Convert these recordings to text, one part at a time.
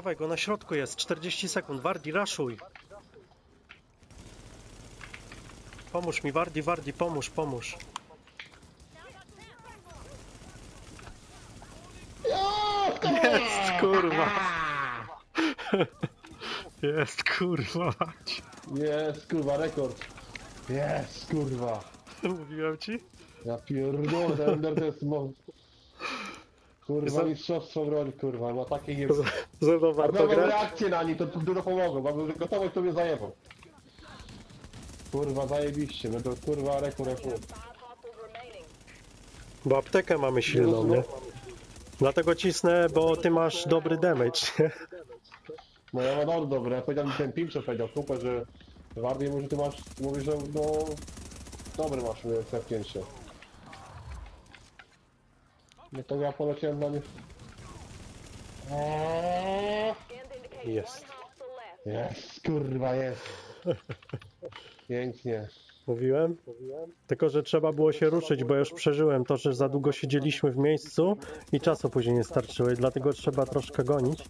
Dawaj go, na środku jest, 40 sekund. Wardi, raszuj. Pomóż mi, Wardi, Wardi, pomóż, pomóż. Jest, kurwa. Jest, kurwa. Jest, kurwa, rekord. Jest, kurwa. Mówiłem ci? Ja pierdolę, ten Ender to jest mo... Kurwa, mistrzostwo broni, kurwa, ma takie nie... A warto grać? reakcję na nim, to dużo pomogło, bo gotowość to mnie zajebał. Kurwa, zajebiście, będę kurwa rekord rekord. Bo aptekę mamy silną, nie? Dlatego cisnę, bo ty masz dobry damage, nie? No ja mam bardzo dobre, ja powiedział mi ten Pimcze powiedział, super, że Wardy mówi, że ty masz, mówi, że no... Dobry masz klepnięcie. No to ja poleciałem na nie... Eee. Jest. Jest, kurwa, jest. Pięknie. Mówiłem? Tylko, że trzeba było się ruszyć, bo już przeżyłem to, że za długo siedzieliśmy w miejscu i czasu później nie starczyło i dlatego trzeba troszkę gonić.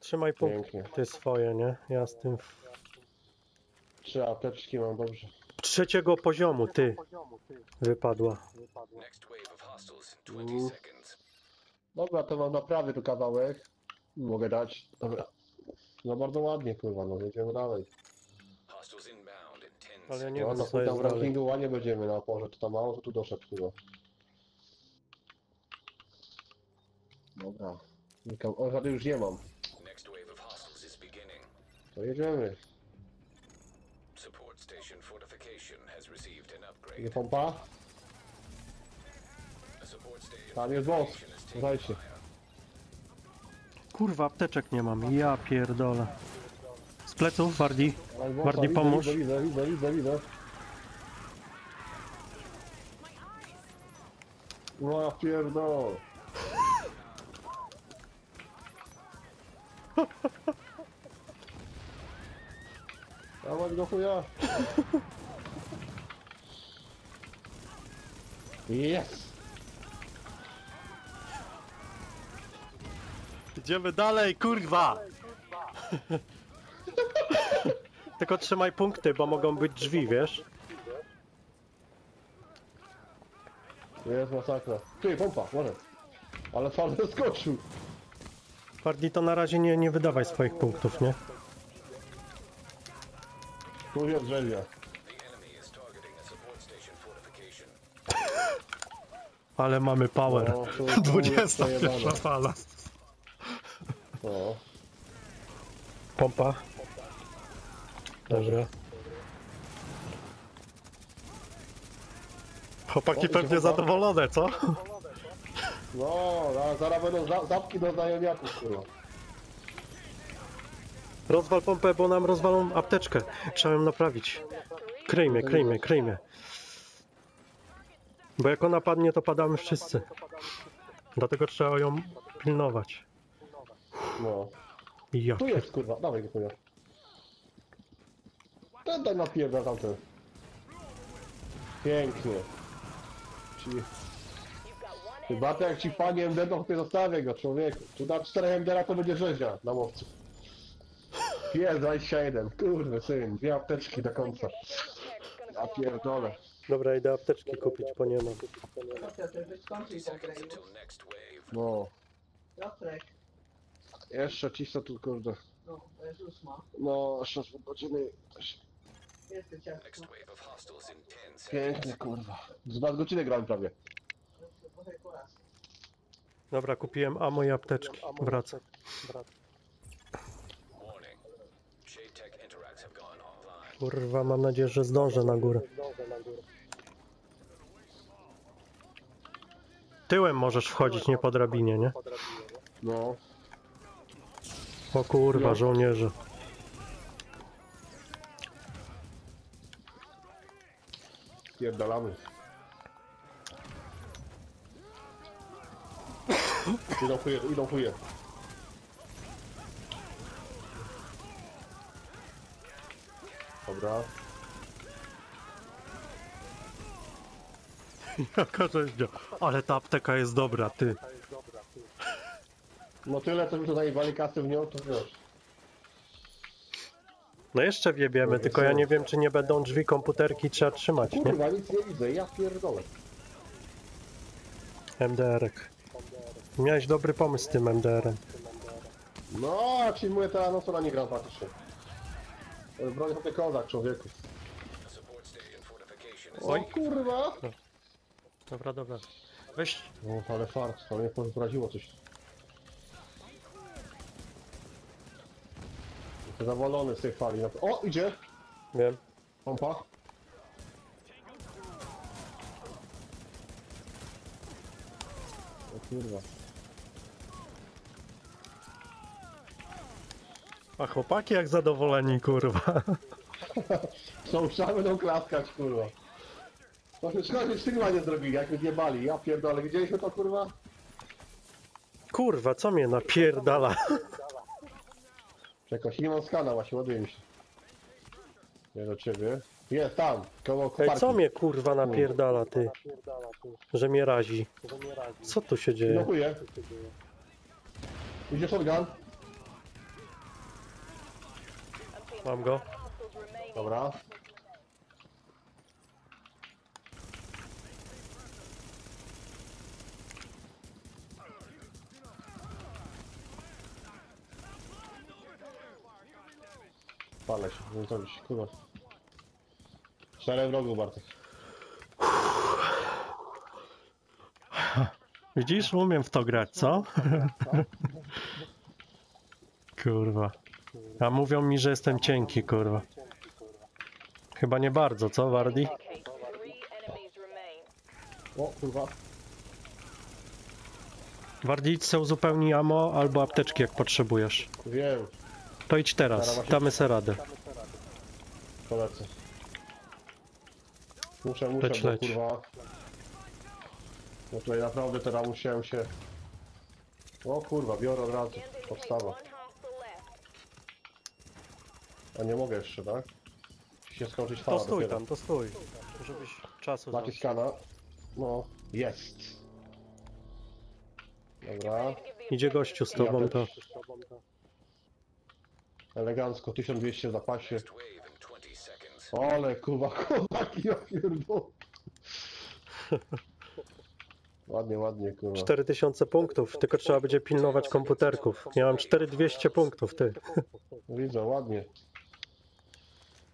Trzymaj Pięknie. punkty swoje, nie? Ja z tym... Trzy apteczki mam, dobrze. Trzeciego poziomu, ty. Wypadła. Next wave of hostiles in 20 seconds. Dobra, to mam naprawy tu kawałek. Mogę dać. Dobra. No bardzo ładnie, kurwa, no jedziemy dalej. Hostiles inbound in 10 Ale ja seconds. nie No wiem, to co tam w dalej. rankingu ładnie będziemy na oporze, to tam mało, to tu doszedł, kurwa. Dobra. Nikam- O, żadnej już nie mam. Next wave of hostiles is beginning. To jedziemy. Upgrade. pompa? Tam jest boss. fire. Kurwa, apteczek nie mam. Ja pierdolę. Z pleców, Wardi. Wardi, pomóż. Widzę, widzę, widzę, widzę, widzę. No ja pierdol. Dawaj do chuja. Jest! Idziemy dalej, kurwa! Tylko trzymaj punkty, bo mogą być drzwi, wiesz? Jest masakra. Ty, pompa, może. Ale fan skoczył. Wardi, to na razie nie, nie wydawaj swoich punktów, nie? Tu jest. The enemy is targeting a support station fortification. Ale mamy power. No, tu- tu jest 20 przejebane. pierwsza fala. No. Pompa. Dobra. Chłopaki O, idzie pewnie zadowolone, co? No, za- zaraz będą za, zapki do znajomniaków, kurwa. Rozwal pompę, bo nam rozwalą apteczkę. Trzeba ją naprawić. Kryj mnie, kryj mnie, kryj mnie. Bo jak ona padnie, to padamy wszyscy. Dlatego trzeba ją pilnować. No. Ja Tu jest, kurwa, dawaj go, kurwa. Ten daj napierdol tamten. Pięknie. Ci... Chyba to jak ci panie MD, to chłopie zostawię go, człowieku. Tu na 4 MD to będzie rzeźnia na mowcu. Jest 21, kurde syn, dwie apteczki do końca. Ja pierdolę. Dobra, idę apteczki kupić, bo nie. No. Piotrek, Jeszcze cisno tu, kurde. no, to jest ósma. No, jeszcze godziny. Jest to ciastko. Next wave of hostiles in 10 seconds. Pięknie, kurwa. Z dwa godziny grałem prawie. Trochę kuras. Dobra, kupiłem amo i apteczki. Wracam. Kurwa, mam nadzieję, że zdążę na górę. Tyłem możesz wchodzić, nie po drabinie, nie? No. O kurwa, żołnierze. Pierdolamy. Idą chuje, idą chuje. Dobra. Jaka rzeźnia. Ale ta apteka jest dobra, ty. No tyle, co mi tu zajebali kasy w nią, to wiesz. No jeszcze wiebiemy, tylko ja nie wiem, czy nie będą drzwi komputerki trzeba trzymać, nie? Kurwa, nic nie widzę, ja pierdolę. MDR-ek. Miałeś dobry pomysł z tym MDR-em. No, ci mówię teraz, no co na nie gram faktycznie. Broń sobie kozak, człowieku. O kurwa! Dobra, dobra. Weź... O, ale fart, to mnie poraziło coś. Jestem zawalony z tej fali. O, idzie! Wiem. Pompa. O kurwa. A chłopaki jak zadowoleni, kurwa. Są trzeba będą klaskać, kurwa. Właśnie szkoda, że sztygma nie zrobili, jak mnie zjebali. Ja pierdolę, widzieliśmy to, kurwa? Kurwa, co mnie napierdala? Czekaj, nie mam skana, właśnie ładuje mi się. Nie do ciebie. Jest tam, koło koparki. Ej, co mnie kurwa napierdala, ty? Że mnie razi. Co tu się dzieje? Blokuję. Idzie shotgun. Mam go. Dobra. Palę się, nie zrobić, kurwa. Cztery wrogu, Bartek. Widzisz, umiem w to grać, co? kurwa. A mówią mi, że jestem cienki, kurwa. Chyba nie bardzo, co, Wardi? O, kurwa. Wardi, se uzupełnij ammo albo apteczki, jak potrzebujesz. Wiem, To idź teraz, damy se radę. polecę. Muszę, muszę, Leć, bo leć. kurwa... No tutaj naprawdę teraz musiałem się... O kurwa, biorę od razu. Podstawa. A nie mogę jeszcze, tak? Musi się skończyć To fala stój dopiero. tam, to stój. Żebyś czasu Macie zaczął. skana? No, jest. Dobra, Idzie gościu z tobą, to... elegancko, 1200 w zapasie. next wave in 20 seconds. Ale kurwa, chłopaki, ja pierdolę. Ładnie, ładnie, kurwa. 4000 punktów, tylko trzeba będzie pilnować komputerków. Ja mam 4200 punktów, ty. Widzę, ładnie.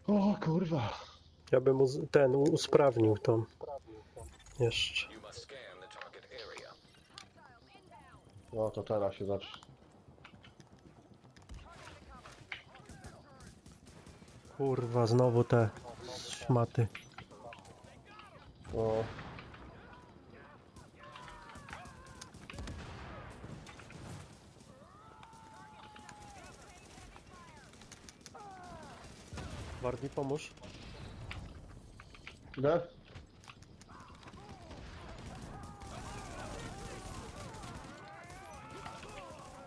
O kurwa. Ja bym uz- ten usprawnił to. Jeszcze. No to teraz się zacznie. Kurwa, znowu te szmaty. O, Wardi, pomóż. idę?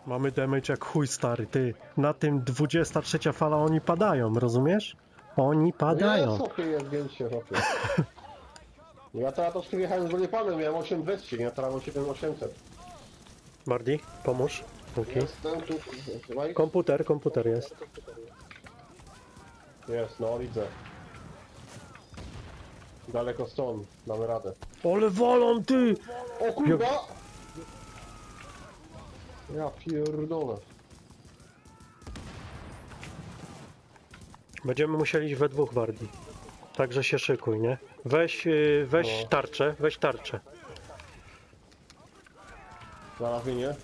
Mamy damage jak chuj stary, ty. Na tym 23 fala oni padają, rozumiesz? Oni Nie, padają. sobie jest zdjęcie, chłopie. Ja teraz to przyjechałem z panem, miałem 8200, ja teraz mam 7800. Bardi, pomóż. Okay. Jestem tu, Komputer, komputer jest. Jest, no widzę. Daleko stąd, damy radę. Ale wolą ty! O kurwa! Ja pierdolę. Będziemy musieli iść we dwóch Bardi. Także się szykuj, nie? Weź, yy, weź No. tarczę, weź tarczę. Zaraz minie.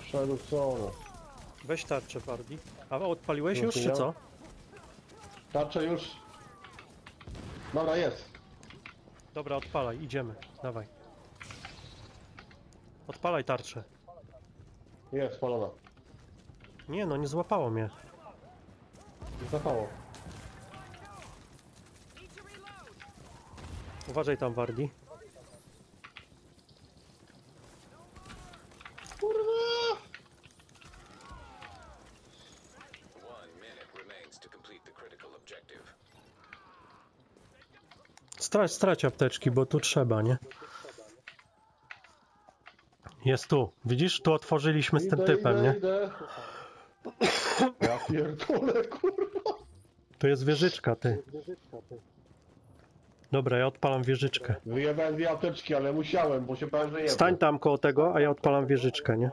Przerzucone. Weź tarczę Bardi. A odpaliłeś już, czy nie. co? Tarcze już. Dobra, jest. Dobra, odpalaj, idziemy. Dawaj. Odpalaj tarczę. Jest, spalona. Nie no, nie złapało mnie. Zapało. Uważaj tam Wardi. Strać, strać apteczki, bo tu trzeba, nie? Jest tu. Widzisz? Tu otworzyliśmy z tym Idę, typem, idę, nie? Idę. Ja pierdolę, kurwa. Tu jest wieżyczka, ty. Dobra, ja odpalam wieżyczkę. Wyjebałem dwie apteczki, ale musiałem, bo się bałem, że jebę. Stań tam koło tego, a ja odpalam wieżyczkę, nie?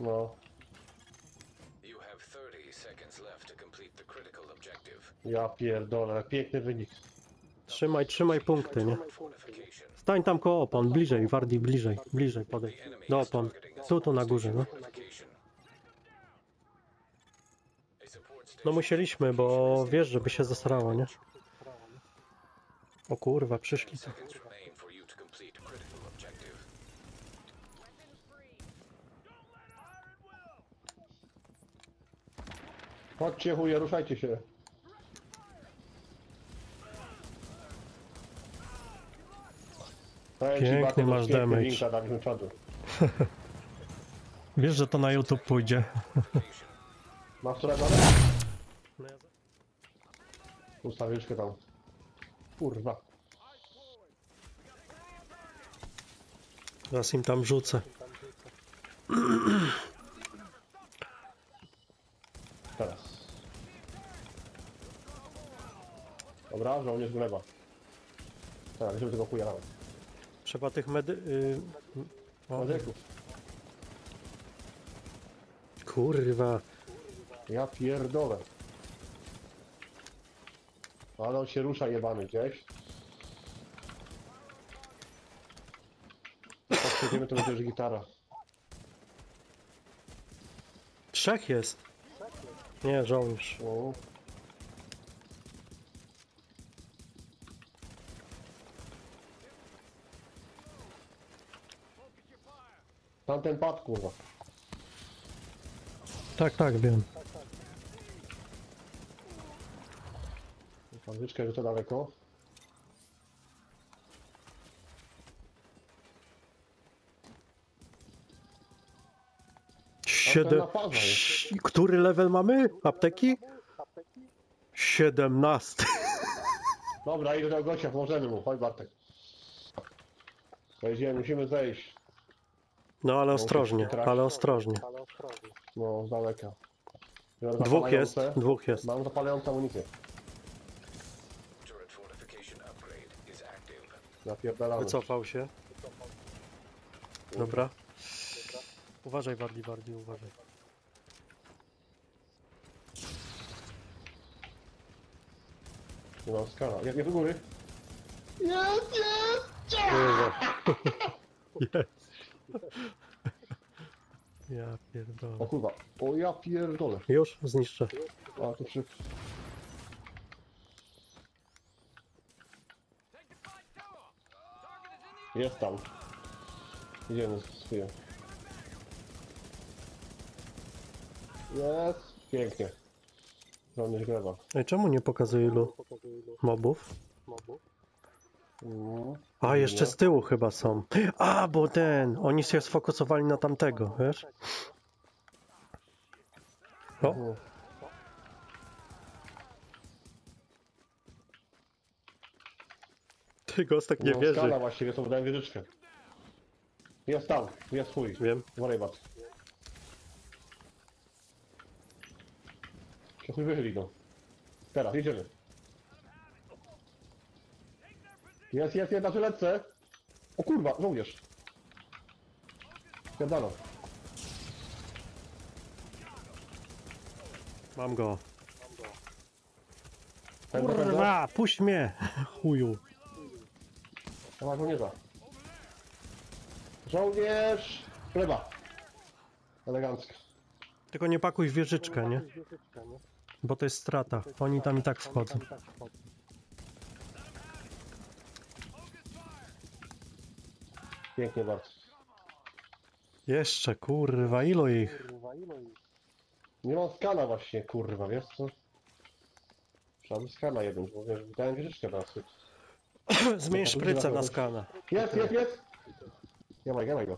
No, You have 30 seconds left to complete the critical objective. Ja pierdolę, piękny wynik. Trzymaj, trzymaj punkty, nie? Stań tam koło opon, bliżej, Wardi, bliżej, bliżej, podej. Do opon. Tu, tu na górze, no. No musieliśmy, bo wiesz, żeby się zasrało, nie? O kurwa, przyszli tu. Chodźcie chuje, ruszajcie się. Powiem Piękny masz damage. linka. Wiesz, że to na YouTube pójdzie. Masz które na Ustawieczkę tam. Kurwa. Zaraz im tam rzucę. Teraz. Dobra, żołnierz gleba. Tak, żeby tego chuja nawet. Trzeba tych medy... Y... O, kurwa. Ja pierdolę. Ale on się rusza jebany gdzieś. Jak przejdziemy to będzie już gitara. Trzech jest. Nie, żołnierz. No. Tamten pad kurwa. Tak, tak, wiem. Fabryczkę rzucę daleko. Siedem... Który level mamy? Apteki? 17. Dobra, idę do gościa, pomożemy mu. Chodź Bartek. Wejdziemy, musimy zejść. No ale ostrożnie, ale ostrożnie. No, z daleka. Biorę Dwóch jest, zapalające. dwóch jest. Mam zapalającą amunicję. Turret fortification upgrade is active. Napierdalamy. Wycofał się. Dobra. Uważaj, Wardi, Wardi, uważaj. Nie mam skala. Jak nie do góry? Jest, jest! Jest. Ja pierdolę. O kurwa. O ja pierdolę. Już zniszczę. A to przy... Jest tam. Idziemy z chwilę. Jest. Pięknie. Żołnierz gleba. Ej, czemu nie pokazuje ilu mobów? A, jeszcze z tyłu chyba są. A, bo ten, oni się sfokusowali na tamtego, wiesz? O, ty Gostek nie No, wierzy. skala właściwie, to wydaje wieżyczkę. Jest tam, jest twój. Wiem. Uważaj, bat. Się chuj wychyli, no. Teraz, jedziemy. Jest, jest, jest na żyletce. O kurwa, żołnierz. Pierdano. Mam go. Pędza. Kurwa, puść mnie, chuju. Dawaj żołnierza. Żołnierz! Chleba. Elegancko. Tylko nie pakuj w wieżyczkę, nie? Bo to jest strata. Oni tam i tak wchodzą. Pięknie bardzo. Jeszcze, kurwa, ilu ich? Nie mam skana właśnie, kurwa, wiesz co? Trzeba by skana jeden, bo wiesz, dałem wieżyczkę na nas. Zmień szprycę na skana. Jest, jest, jest! Jamaj, jamaj go.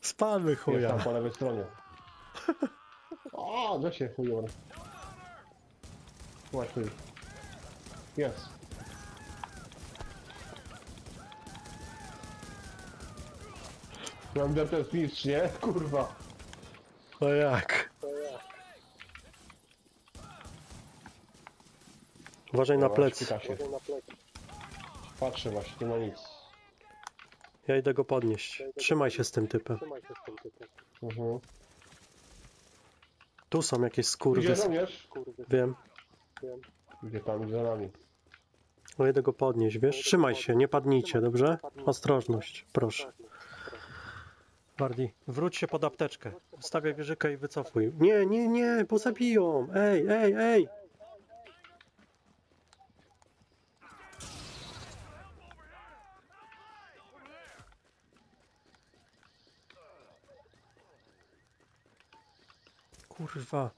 Spalmy Jest chuja. tam po lewej stronie. A, że się chujowo. Właśnie. Jest. Render to jest mistrz, nie? Kurwa. No jak? Uważaj na plecy. się. Patrzę właśnie, nie ma nic. Ja idę go podnieść. Trzymaj się z tym typem. Mhm. Tu są jakieś Gdzie skurwy. żołnierz? Wiem. Gdzie tam, za nami? No idę go podnieść, wiesz? Trzymaj się, nie padnijcie, dobrze? Ostrożność, proszę. Bardi, wróć się pod apteczkę. Stawiaj wieżykę i wycofuj. Nie, nie, nie, bo zabiją. Ej, ej, ej. Kurwa.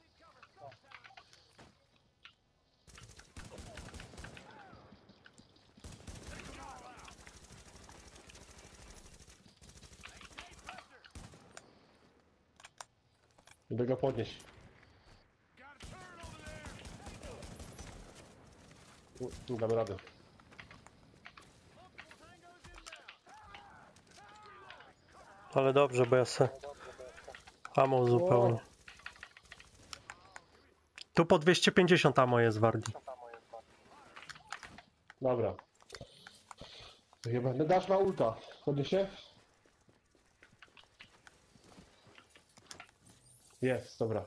Idę go podnieść. U, Nie damy rady. Ale dobrze, bo ja se amo zupełnie. Tu po 250 amo jest Wardi. Dobra. Chyba, no dasz na ulta. Podnieś Jest, dobra.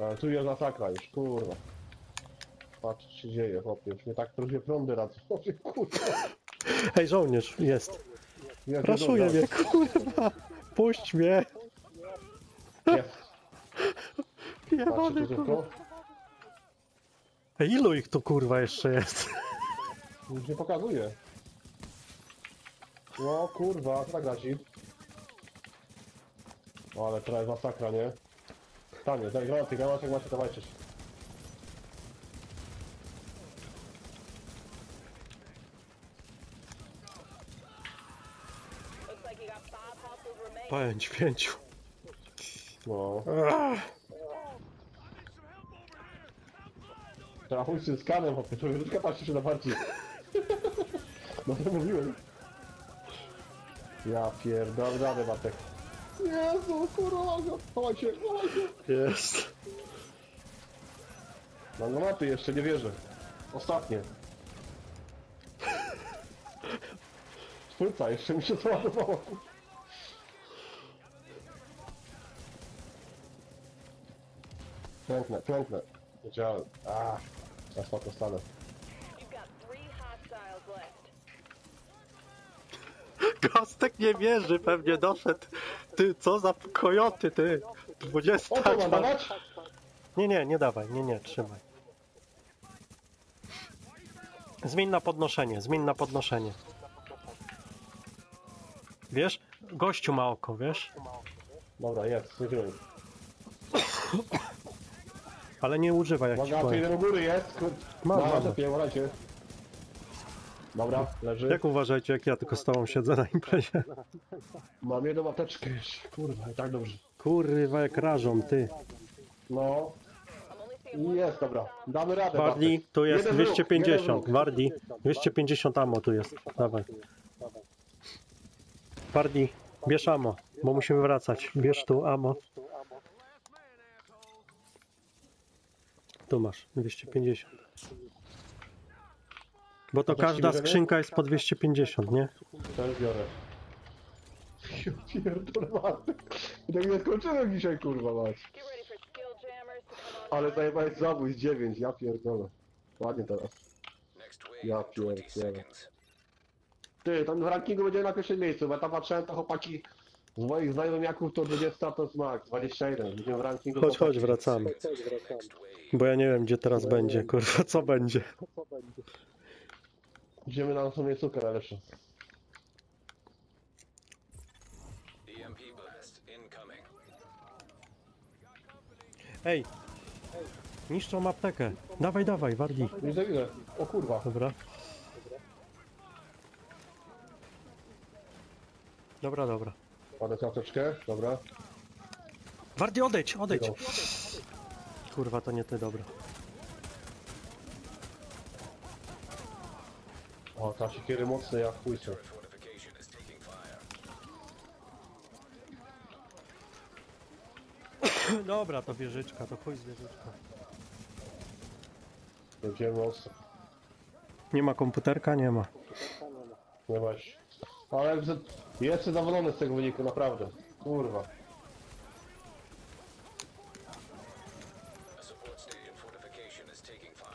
A, tu jest masakra już, kurwa. Patrz, co się dzieje, chłopie. Już mnie tak trochę prądy radzą. Kurwa. Hej, żołnierz, jest. Ja Raszuję pierdolę. mnie, kurwa. Puść mnie. Jest. Patrzcie, Jebany, tu kurwa. Ej, ilu ich tu kurwa jeszcze jest? Nic nie pokazuje. No kurwa, co tak razi? O, ale teraz jest masakra, nie? Stanie, daj granaty, granaty, jak macie to remaining. Pęć, pięciu. No. Ach, Teraz chuj z skanem, chłopie, to już patrzy się na bardziej. No to mówiłem. Ja pierdolę, rady, Bartek. Jezu, kurwa, chowaj się, chowaj się. Jest. Mam granaty jeszcze, nie wierzę. Ostatnie. Twórca, jeszcze mi się to ładowało. Klęknę, klęknę. Wiedziałem. A, na spoko stanę. Gostek nie wierzy, pewnie doszedł. Ty, co za kojoty, ty. 20. O, to mam dawać? Nie, nie, nie dawaj, nie, nie, trzymaj. Zmień na podnoszenie, zmień na podnoszenie. Wiesz? Gościu ma oko, wiesz? Dobra, jest, zmieniłem. Ale nie używaj jak ci Uwaga, tu jeden u góry jest. Mam, Dobra, mam. Dobra, leży. Jak uważajcie, jak ja tylko z tobą siedzę na imprezie? Mam jedną apteczkę jeszcze. Kurwa, i tak dobrze. Kurwa, jak rażą, ty. No, jest, dobra. Damy radę, Wardi, tu jest Jeden wróg, jeden 250. wróg. Wardi, 250 ammo tu jest. Dawaj. Wardi, bierz ammo, bo musimy wracać. Bierz tu ammo. Tu masz 250. Bo to każda skrzynka jest po 250, nie? Ten biorę. Ja pierdolę, Bartek. Tak nie skończyłem dzisiaj, kurwa, mać. Ale zajebałeś zabój z 9, ja pierdolę. Ładnie teraz. Ja in 20 pierdzielę. seconds. Ty, tam w rankingu będzie na pierwszym miejscu, bo ja tam patrzyłem, to chłopaki z moich znajomiaków to 20 to max, 21. Będziemy w rankingu... Chodź, to chodź, wracamy. Bo ja nie wiem, gdzie teraz będzie, kurwa, co będzie. Idziemy na następną miejscówkę najlepsze. EMP blast incoming. Ej! Niszczą aptekę. Dawaj, dawaj, Wardi. Widzę, widzę. O kurwa. Dobra. Dobra, dobra. Ładę klateczkę, dobra. Wardy, odejdź, odejdź. Kurwa, to nie ty, dobra. O, ta siekiery mocne jak chuj są. Fortification is taking fire. Dobra, to wieżyczka, to chuj z wieżyczką. Mocno. Nie ma komputerka? Nie ma. Nie masz. Ale jestem zadowolony z tego wyniku, naprawdę. Kurwa.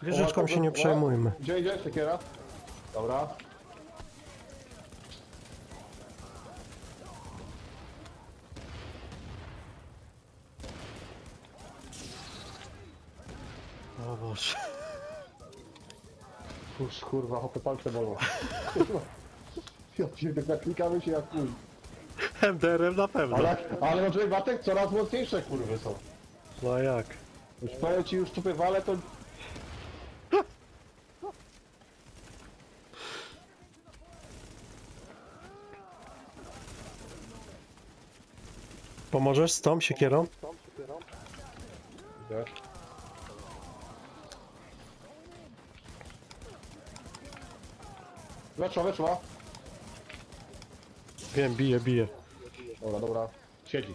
Wieżyczką się nie przejmujmy. Gdzie idzie siekiera? Dobra. O Boże. Kurz, kurwa, hopy palce bolą. Kurwa. Ja pierdolę, naklikamy się jak chuj. MDR-em na pewno. Ale, ale no człowiek Batek coraz mocniejsze kurwy są. No jak? Już powiem ci, już tupy wale to... Pomożesz z tą siekierą? Idę. Weszła, weszła. Wiem, bije, bije. Dobra, dobra. Siedzi.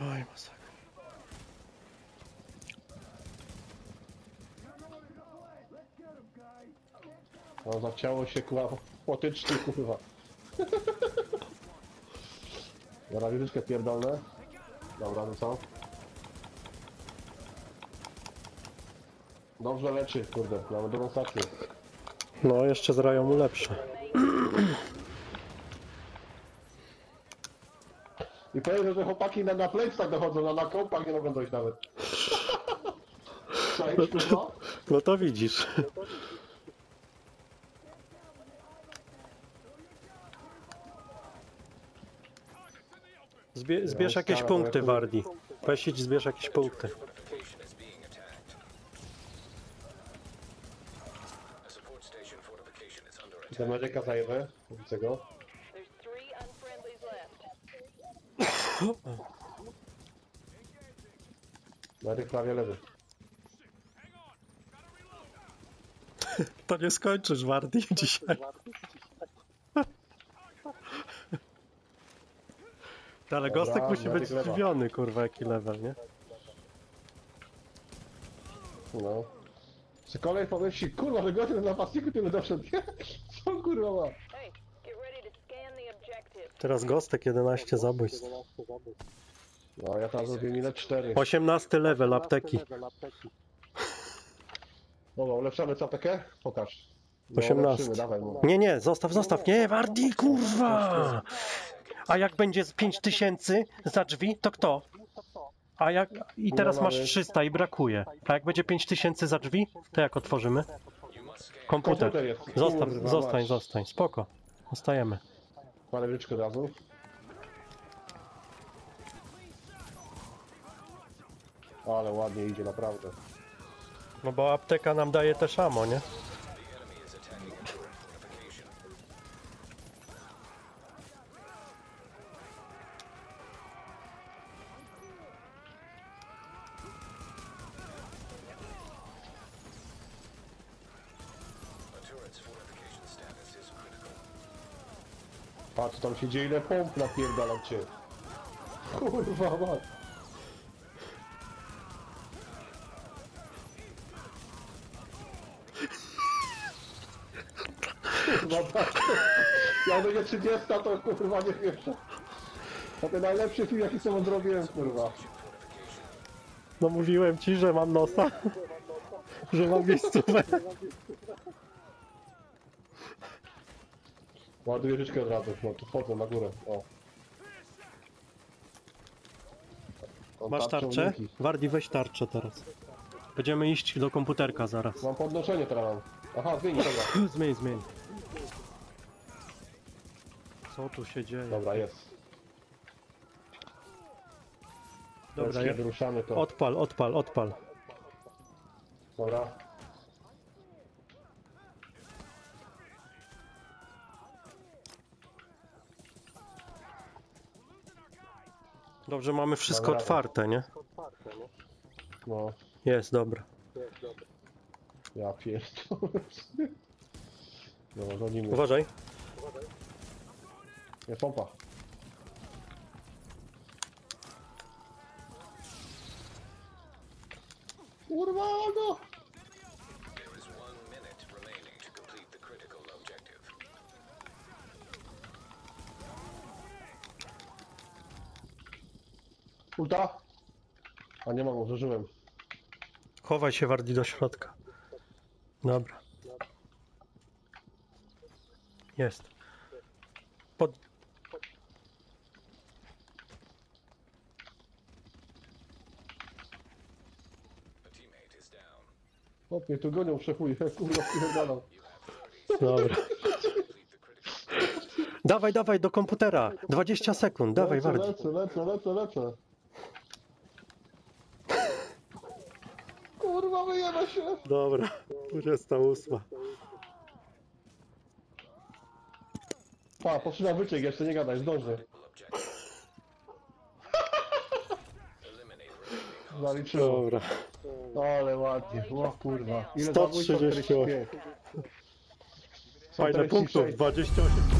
Oj, masakra. No zachciało się kurwa potycznie kurwa. Dobra, wieżyczkę pierdolne. Dobra, no co? Dobrze leczy, kurde, mamy dobrą stację. No, jeszcze zrają mu lepsze. I powiem, że chłopaki na, na place'ach dochodzą, na, na kompach nie mogą dojść nawet. Cześć, kurwa. No to widzisz. Zbie zbierz jakieś punkty, Wardi. Weź idź, zbierz jakieś punkty. Za medyka zajebę, widzę go. Medyk prawie lewy. To nie skończysz, Wardi, dzisiaj. Ale Dobra, Gostek musi być lewa. zdziwiony, kurwa, jaki level, nie? No. Czy kolej ci, kurwa, że goty na napastniku tyle doszedł. Co kurwa ma? Hey, get ready to scan the objective. Teraz Gostek 11 zabójstw. No, ja tam zrobię minę 4. 18 level apteki. Dobra, ulepszamy co? Pokaż. No, 18. ulepszymy, dawaj mu. Nie, nie, zostaw, zostaw. Nie, Wardi, kurwa! A jak będzie z 5000 za drzwi, to kto? A jak... I teraz masz 300 i brakuje. A jak będzie 5000 za drzwi, to jak otworzymy? Komputer. Zostaw, zostań, zostań. Spoko. Zostajemy. Parę wyczkę od razu. Ale ładnie idzie, naprawdę. No bo apteka nam daje też amo, nie? The enemy is attacking the turret fortification. A turret's fortification status is critical. Patrz, tam się dzieje ile pomp napierdalam cię. Kurwa, mać. Kurwa, tak. Jak będzie 30, to kurwa nie wiesz. To ten najlepszy film jaki sobie zrobiłem, kurwa. No mówiłem ci, że mam nosa. że mam miejscówę. Ładuję życzkę od razu, no tu wchodzę na górę, o. Masz tarczę? linki. Wardi, weź tarczę teraz. Będziemy iść do komputerka zaraz. Mam podnoszenie teraz mam. Aha, zmieni, dobra. Zmień, zmień. Co tu się dzieje? Dobra, jest. Dobra, Dobra, ja... wyruszamy to. odpal, odpal, odpal. Dobra. Dobrze, mamy wszystko Dobra. otwarte, nie? No, Jest, dobra. ja pierdolę. No, rządzimy. Uważaj. Jest pompa. Kurwa, no! There is one minute remaining to complete the critical objective. Ulta? A nie mam, użyłem. Chowaj się, Wardi, do środka. Dobra. Jest. Pod... Chłopie, tu gonią przechuj, kurwa, pierdalam. Dobra. Dawaj, dawaj, do komputera. 20 sekund, dawaj, lecę, Wardi. lecę, lecę, lecę, lecę. Wyjeba się. Dobra, 28. Pa, poszedł wyciek jeszcze, nie gadaj, remaining Zaliczyło. Dobra. Ale ładnie, o kurwa. Ile 138. zabójstw? 45. Fajne 146. punktów, 28.